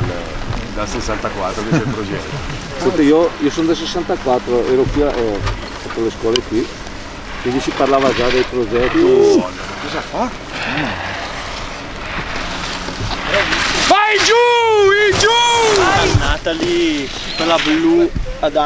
dal, dal 64 che c'è il progetto. Senti, io, io sono del 64, ero qui, a- eh, ho fatto le scuole qui, quindi si parlava già dei progetti. Oh, Cosa fa? Vai giù, in giù! Natalie, lì, quella blu ad